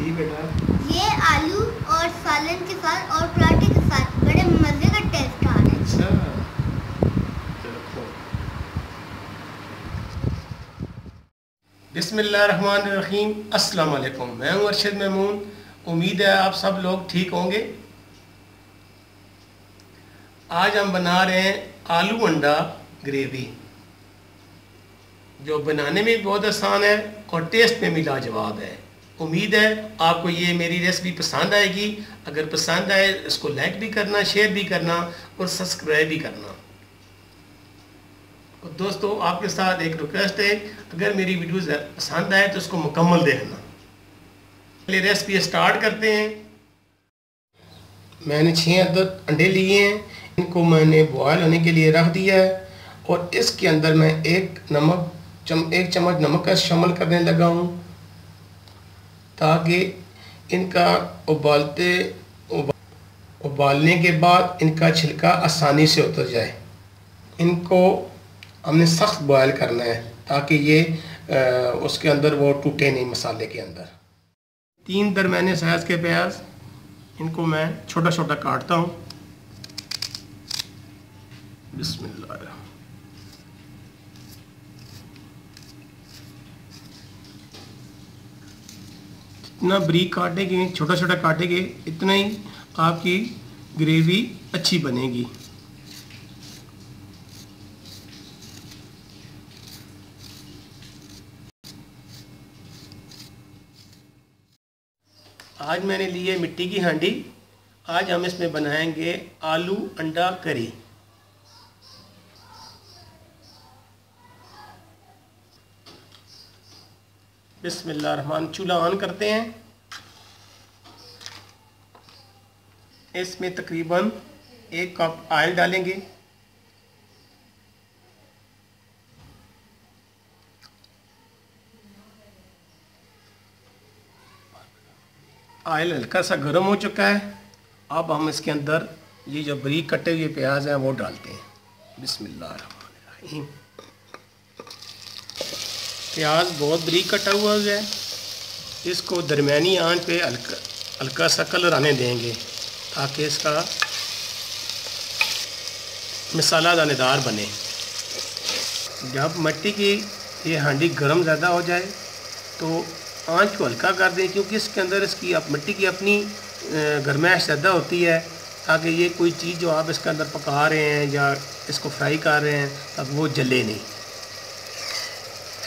जी बेटा। ये आलू और सालन के साथ और पराठे के साथ बड़े मज़े का टेस्ट आ रहा है। अच्छा। वालेकुम मैं हूँ अरशद महमून उम्मीद है आप सब लोग ठीक होंगे। आज हम बना रहे हैं आलू अंडा ग्रेवी जो बनाने में भी बहुत आसान है और टेस्ट में भी लाजवाब है। उम्मीद है आपको ये मेरी रेसिपी पसंद आएगी। अगर पसंद आए, इसको लाइक भी करना शेयर भी करना और सब्सक्राइब भी करना। और दोस्तों, आपके साथ एक रिक्वेस्ट है, अगर मेरी वीडियोस पसंद आए तो उसको मुकम्मल देखना। पहले रेसिपी स्टार्ट करते हैं। मैंने छः अदद अंडे लिए हैं, इनको मैंने बॉयल होने के लिए रख दिया है और इसके अंदर मैं एक नमक, चम, एक चम्मच नमक का शामिल करने लगा हूँ। ताकि इनका उबालते उबालने के बाद इनका छिलका आसानी से उतर जाए। इनको हमने सख्त बॉयल करना है ताकि ये आ, उसके अंदर वो टूटे नहीं मसाले के अंदर। तीन दरमियाने साइज़ के प्याज इनको मैं छोटा छोटा काटता हूँ। बिस्मिल्लाह। जितना ब्रीक काटेंगे छोटा छोटा काटेंगे इतना ही आपकी ग्रेवी अच्छी बनेगी। आज मैंने ली है मिट्टी की हांडी। आज हम इसमें बनाएँगे आलू अंडा करी। बिस्मिल्लाह रहमान चूल्हा ऑन करते हैं। इसमें तकरीबन एक कप ऑयल डालेंगे। ऑयल हल्का सा गर्म हो चुका है। अब हम इसके अंदर ये जो बरीक कटे हुए प्याज हैं, वो डालते हैं। बिस्मिल्लाह प्याज बहुत बरीक कटा हुआ है। इसको दरमियानी आँच पे हल्का हल्का सा कलर आने देंगे ताकि इसका मसाला दानेदार बने। जब मिट्टी की ये हांडी गर्म ज़्यादा हो जाए तो आँच को हल्का कर दें क्योंकि इसके अंदर इसकी मिट्टी की अपनी गर्माइश ज़्यादा होती है ताकि ये कोई चीज़ जो आप इसके अंदर पका रहे हैं या इसको फ्राई कर रहे हैं, तब वो जले नहीं।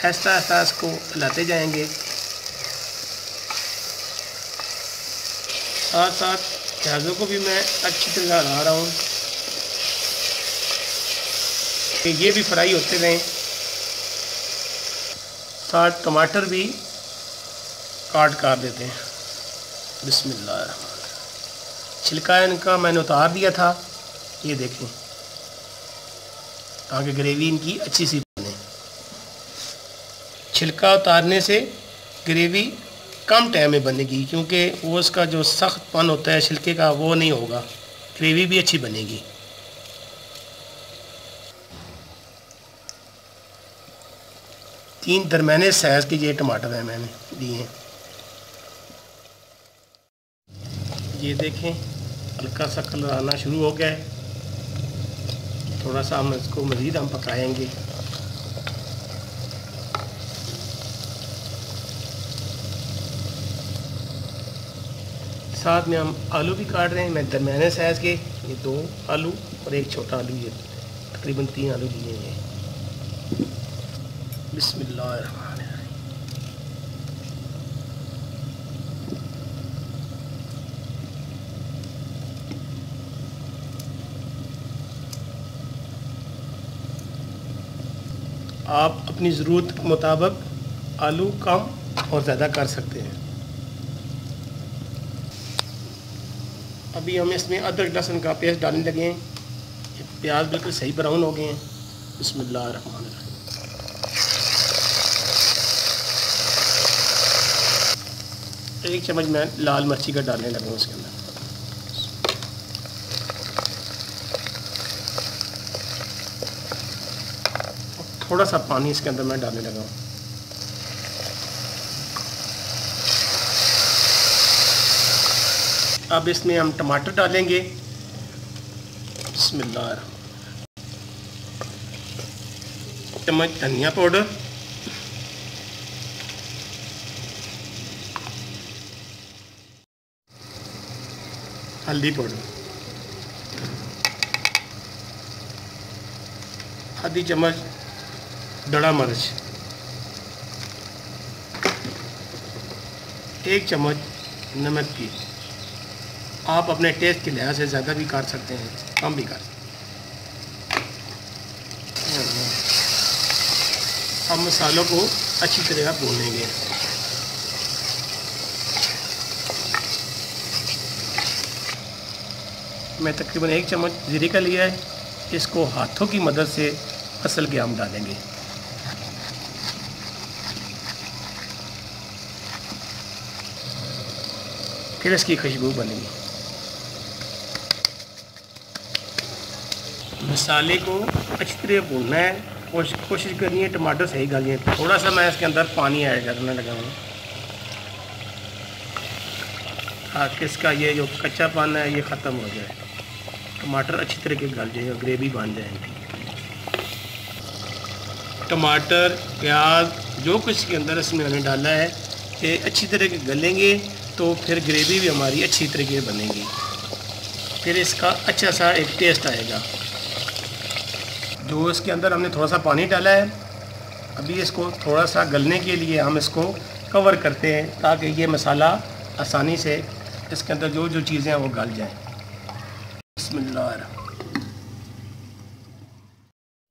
ऐसा ऐसा इसको हिलाते जाएँगे। साथ साथ प्याज़ों को भी मैं अच्छी तरह हिला रहा हूँ। कि ये भी फ्राई होते रहें। साथ टमाटर भी काट कर देते हैं। बिस्मिल्लाह। छिलका इनका मैंने उतार दिया था। ये देखें। ताकि ग्रेवी इनकी अच्छी सी छिलका उतारने से ग्रेवी कम टाइम में बनेगी, क्योंकि वो उसका जो सख्त पन होता है छिलके का, वो नहीं होगा। ग्रेवी भी अच्छी बनेगी। तीन दरमियाने साइज़ के ये टमाटर हैं मैंने दिए हैं। ये देखें, हल्का सा कलर आना शुरू हो गया है। थोड़ा सा हम इसको मज़ीद हम पकाएँगे। साथ में हम आलू भी काट रहे हैं। मैं दरमियाने साइज़ के, ये दो आलू और एक छोटा आलू, ये तकरीबन तीन आलू लिए हैं। बिस्मिल्लाह आप अपनी ज़रूरत के मुताबिक आलू कम और ज़्यादा कर सकते हैं। अभी हम इसमें अदरक लहसुन का पेस्ट डालने लगे हैं। प्याज बिल्कुल सही ब्राउन हो गए हैं। बिस्मिल्लाह रहमान एक चम्मच मैं लाल मिर्ची का डालने लगा उसके अंदर। थोड़ा सा पानी इसके अंदर मैं डालने लगा हूँ। अब इसमें हम टमाटर डालेंगे। बिस्मिल्लाह। चम्मच धनिया पाउडर। हल्दी पाउडर। आधी चम्मच दड़ा मिर्च। एक चम्मच नमक की। आप अपने टेस्ट के लिहाज से ज़्यादा भी काट सकते हैं, कम भी काट अब मसालों को अच्छी तरह भूनेंगे मैं तकरीबन एक चम्मच ज़ीरे का लिया है, इसको हाथों की मदद से असल के आम डालेंगे। फिर इसकी खुशबू बनेगी। मसाले को अच्छी तरह भूनना है। कोशिश कोशिश करनी है टमाटर सही गालिए थोड़ा सा मैं इसके अंदर पानी ऐड करने लगा हूँ। ताकि इसका ये जो कच्चा पान है, ये ख़त्म हो जाए। टमाटर अच्छी तरह के गल जाएगा ग्रेवी बन जाएगी टमाटर, प्याज, जो कुछ के अंदर इसमें हमने डाला है, ये अच्छी तरह के गलेंगे तो फिर ग्रेवी भी हमारी अच्छी तरीके बनेगी। फिर इसका अच्छा सा एक टेस्ट आएगा। जो इसके अंदर हमने थोड़ा सा पानी डाला है। अभी इसको थोड़ा सा गलने के लिए हम इसको कवर करते हैं ताकि ये मसाला आसानी से इसके अंदर जो जो चीज़ें हैं वो गल जाएँ।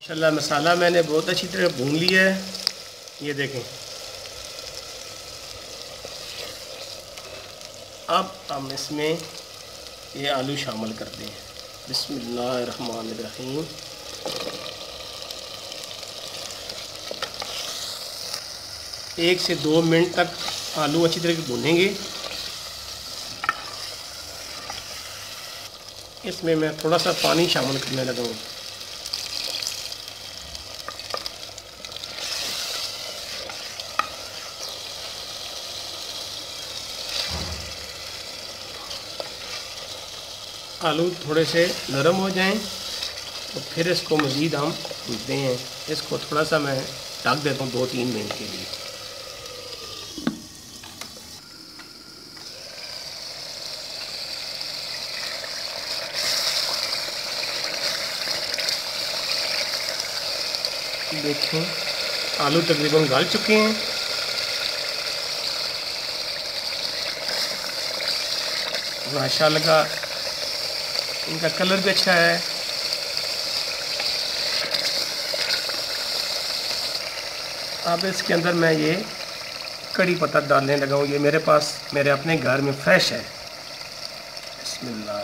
माशाल्लाह, मसाला मैंने बहुत अच्छी तरह भून लिया है। ये देखें। अब हम इसमें ये आलू शामिल करते हैं। बिस्मिल्लाहिर्रहमानिर्रहीम एक से दो मिनट तक आलू अच्छी तरह से भूनेंगे। इसमें मैं थोड़ा सा पानी शामिल करने लगा हूँ। आलू थोड़े से नरम हो जाएँ तो फिर इसको मज़ीद हम भूनते हैं। इसको थोड़ा सा मैं ढक देता हूँ दो तीन मिनट के लिए। देखें। आलू तकरीबन गल चुके हैं। माशाल्लाह का इनका कलर भी अच्छा है। अब इसके अंदर मैं ये कड़ी पत्ता डालने लगा हूँ। ये मेरे पास, मेरे अपने घर में फ्रेश है बिस्मिल्लाह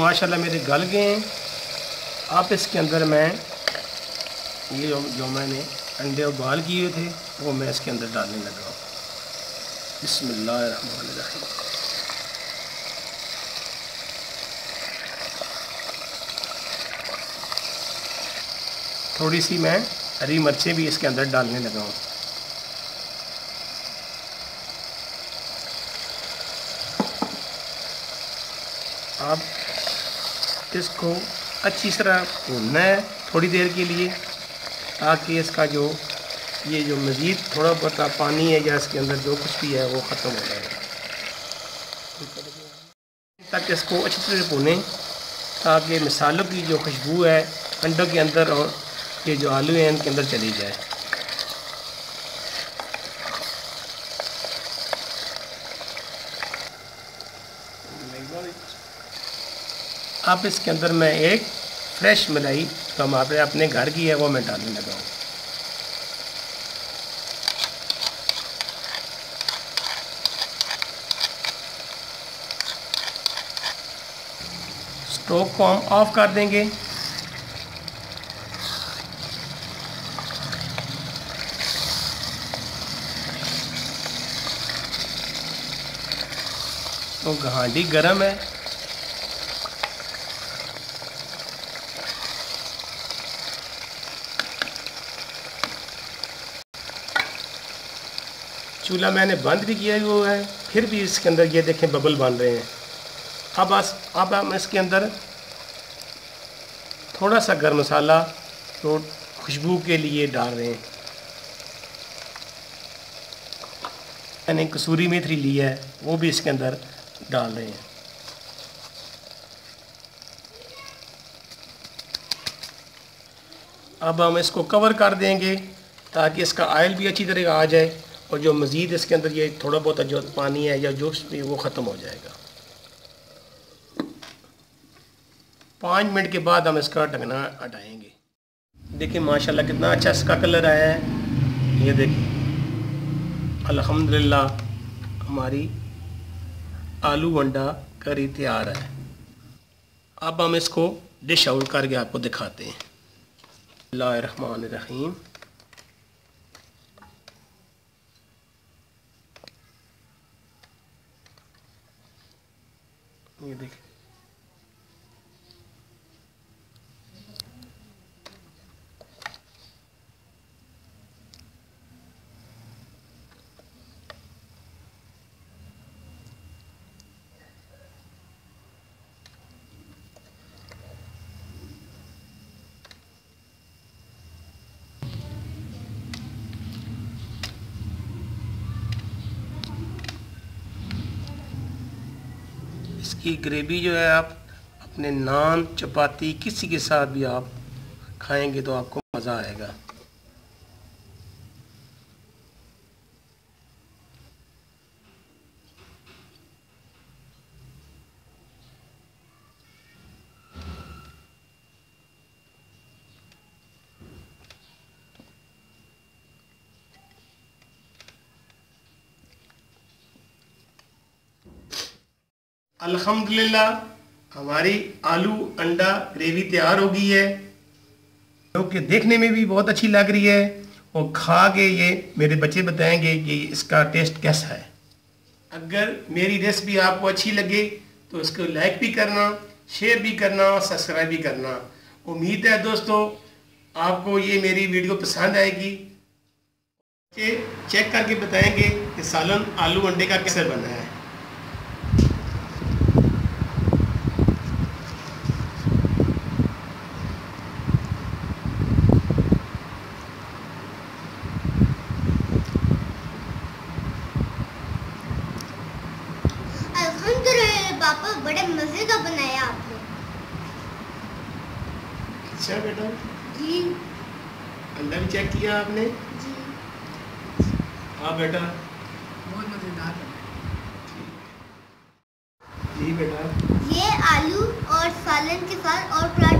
माशाल्लाह मेरे गल गए हैं। अब इसके अंदर मैं ये जो, जो मैंने अंडे उबाल किए थे वो मैं इसके अंदर डालने लगा हूँ। बिस्मिल्लाहिर्रहमानिर्रहीम। थोड़ी सी मैं हरी मिर्चें भी इसके अंदर डालने लगा हूँ। अब इसको अच्छी तरह भूनना है थोड़ी देर के लिए, ताकि इसका जो, ये जो मज़ीद थोड़ा बहुत पानी है या इसके अंदर जो कुछ भी है वो ख़त्म हो जाएगा तक इसको अच्छी तरह से भूनें, ताकि मसालों की जो खुशबू है, अंडों के अंदर और ये जो आलू हैं, इनके अंदर चली जाए। अब इसके अंदर मैं एक फ्रेश मलाई तो हम आपने अपने घर की है, वो मैं डालने लगा हूँ। स्टोव को हम ऑफ़ कर देंगे। तो हांडी गर्म है। चूल्हा मैंने बंद भी किया हुआ है, फिर भी इसके अंदर ये देखें बबल बन रहे हैं। अब बस, अब हम इसके अंदर थोड़ा सा गर्म मसाला तो खुशबू के लिए डाल रहे हैं। मैंने कसूरी मेथी ली है, वो भी इसके अंदर डाल रहे हैं। अब हम इसको कवर कर देंगे ताकि इसका आयल भी अच्छी तरह आ जाए। और जो मज़ीद इसके अंदर ये थोड़ा बहुत जो पानी है या जोश भी वो ख़त्म हो जाएगा। पाँच मिनट के बाद हम इसका ढकना हटाएँगे। देखिए, माशाल्लाह कितना अच्छा इसका कलर आया है। ये देखिए, अल्हम्दुलिल्लाह, हमारी आलू वंडा करी तैयार है। अब हम इसको डिश आउट करके आपको दिखाते हैं। रहीम ये देखिए इसकी ग्रेवी जो है आप अपने नान, चपाती किसी के साथ भी आप खाएँगे तो आपको मज़ा आएगा। अल्हम्दुलिल्लाह, हमारी आलू, अंडा, ग्रेवी तैयार हो गई है। जो कि देखने में भी बहुत अच्छी लग रही है। और खा के ये मेरे बच्चे बताएँगे कि इसका टेस्ट कैसा है। अगर मेरी रेसिपी आपको अच्छी लगे तो इसको लाइक भी करना शेयर भी करना और सब्सक्राइब भी करना। उम्मीद है दोस्तों, आपको ये मेरी वीडियो पसंद आएगी। चेक करके बताएँगे कि सालन आलू अंडे का कैसे बना है पापा बड़े मज़े का बनाया आपने अच्छा बेटा जी। भी चेक किया आपने? जी। हाँ बेटा। बहुत मज़ेदार जी बेटा। ये आलू और सालन के साथ और पराठे